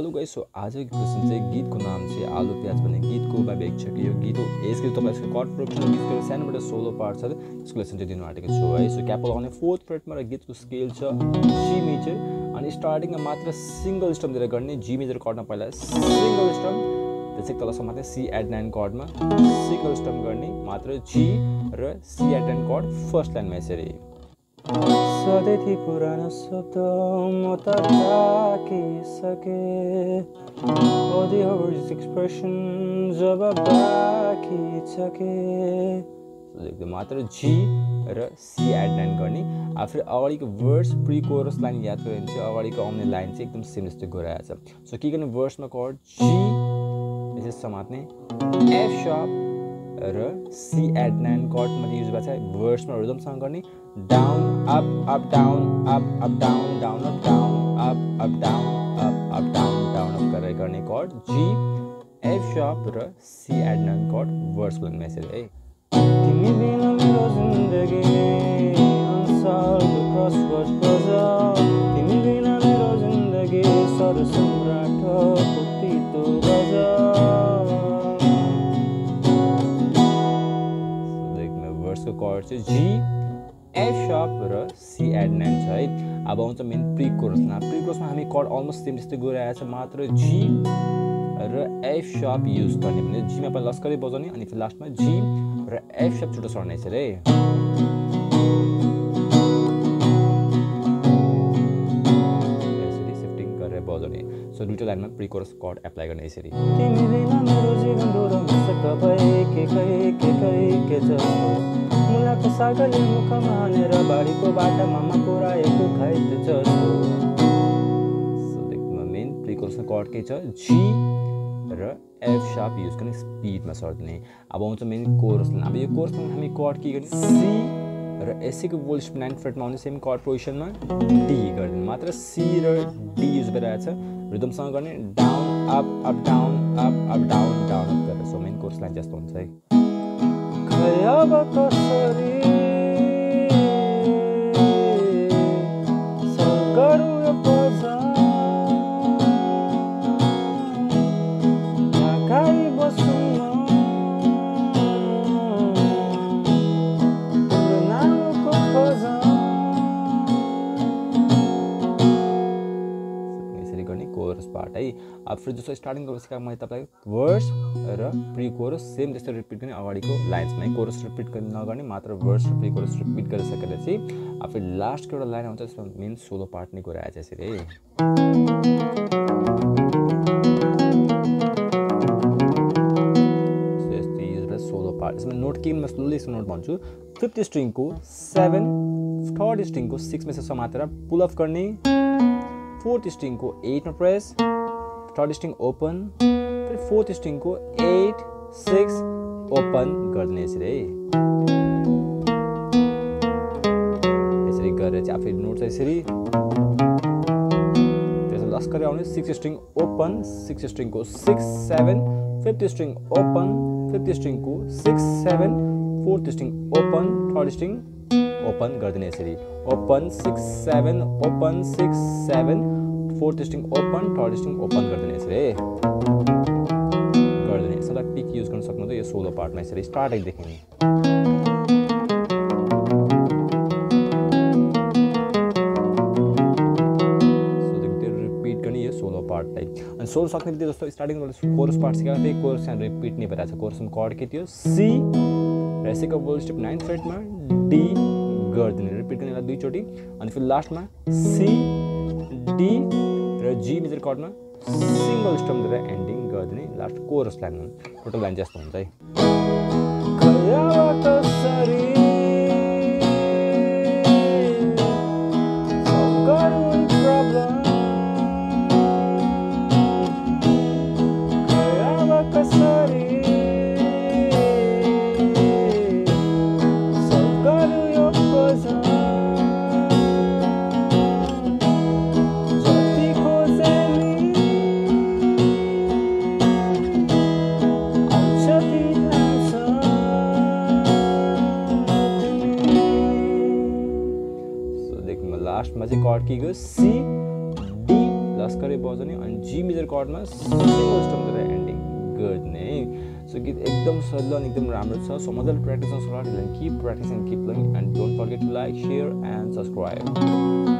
Hello guys so आजको question चाहिँ गीतको नाम चाहिँ आलु प्याज भन्ने गीतको व्याख्या छ कि यो गीत हो यस गीत तपाईँको कर्ड प्रोफेसनल गीतको सानोबाट सोलो पार्ट छ यसको लेसन चाहिँ दिनु आँटेको छु है सो क्यापल आउने फोर्थ फ्रेटमा र गीतको स्केल छ जी मेजर अनि स्टार्टिङमा मात्र सिङ्गल दिएर गर्ने जी मेजर कर्डमा पहिला सिङ्गल स्टम त्यसै तलसम्म मात्रै सी एड नाइन कर्डमा सिङ्गल स्टम गर्ने मात्र जी र C add nine chord first लाइनमा यसरी सधैँ पुरानो शब्द म त थाकिसके एक्सप्रेसन जब बाँकी छ के मात्र जी र सी एड लाइन गर्ने। आफै अगाडिको वर्ड्स प्रि कोरस लाइन याद गऱ्यो भने चाहिँ अगाडिको आउने लाइन चाहिँ एकदम सेम जस्तो गइरहेको छ। सो के गर्ने? वर्ड्समा कर्ड जी समात्ने एफ सप र सी एड नाइन कर्डमा युज भएको छ वर्ड्समा रिदमसँग गर्ने down, up, up, down, up, up, down, down, up, down, up, up, down, up, up, down, down up गरेर गर्ने कर्ड जी एफ सप र सी नन कर्ड वर्ड्स बोल्नु यसरी है। तिमी मेरो जिन्दगी कर्ड चाहिँ जी एफ सप र सी एड नाइन छ है। अब आउँछ मेन प्रि कोर्समा प्रि कोर्समा हामी कड अलमोस्ट सेम जस्तै गइरहेको छ मात्र जी र एफ सप युज गर्ने भने जीमा पहिला लस्करै बजाउने अनि फेरि लास्टमा जी र एफ सप छुट्टो सर्ने छ रे। बजाउने। सो दुइटा लाइनमा प्रि कोर्स कड एप्लाई गर्ने यसरी मेन प्रिकोर्समा कर्ड के छ जी र एफ सार्प युज गर्ने स्पिडमा सर्दिने अब आउँछ मेन कोर्स अब यो कोर्समा हामी कर्ड के गर्ने सी र एसीको बोल्स नाइन फ्रेटमा आउने सेम कर्ड पोजिसनमा डी गरिदिनु मात्र सी र डी युज भइरहेछ रिदमसँग गर्ने down up up down up up down down up गरेर सो मेन कोर्स लाइन जस्तो हुन्छ है। अब फेरि जस्तो स्टार्टिङ सिकाएको मैले तपाईँलाई वर्ड्स र प्रि कोरस सेम त्यस्तो रिपिट गर्ने अगाडिको लाइन्समा कोरस रिपिट गर्ने नगर्ने मात्र वर्ड्स र प्रि कोरस रिपिट गरिसकेर चाहिँ आफै लास्टको एउटा लाइन आउँछ त्यसमा मेन सोलो पार्ट नै कुरा आएछ यसरी है। सोलो पार्ट यसमा नोट के स्लोली नोट भन्छु। फिफ्थ स्ट्रिङको सेभेन थर्ड स्ट्रिङको सिक्समा समातेर पुल अफ गर्ने। फोर्थ स्ट्रिङको एटमा प्रेस थर्ड स्ट्रिङ ओपन फेरि फोर्थ स्ट्रिङको एट सिक्स ओपन गरिदिने यसरी है यसरी गरेर चाहिँ आफै नोट छ यसरी त्यसमा लस्करै आउने six string open six स्ट्रिङको six seven fifth string open fifth स्ट्रिङको six seven fourth string open third string open गरिदिने यसरी open six seven open six seven fourth string open third string open गरिदिने यसरी गरिदिने यसलाई पिक युज गर्न सक्नुहुन्छ यो solo पार्टमा यसरी सोलो पार्टलाई अनि सोलो सक्ने बित्तिकै जस्तो स्टार्टिङ कोर्स पार्ट सिकाएको थिएँ कोर्स यहाँ रिपिट नै भइरहेको छ कोर्समा कर्ड के थियो सी र यसैको बोल स्टेप नाइन फ्रेटमा डी गरिदिने रिपिट गर्ने दुईचोटि अनि फेरि लास्टमा सी डी र जी मेजर कर्डमा सिङ्गल स्टम दिएर एन्डिङ गरिदिने last chorus line total line जस्तो हुन्छ है। लास्टमा चाहिँ कर्ड के गयो? सी डी बिस्तारै बजाउने अनि जी मेजर कर्डमा सिङ्गल एन्डिङ गर्ने सो गीत एकदम सजिलो अनि एकदम राम्रो छ। सो मजाले प्र्याक्टिस गर्न keep practice and keep learning and don't forget to like share and subscribe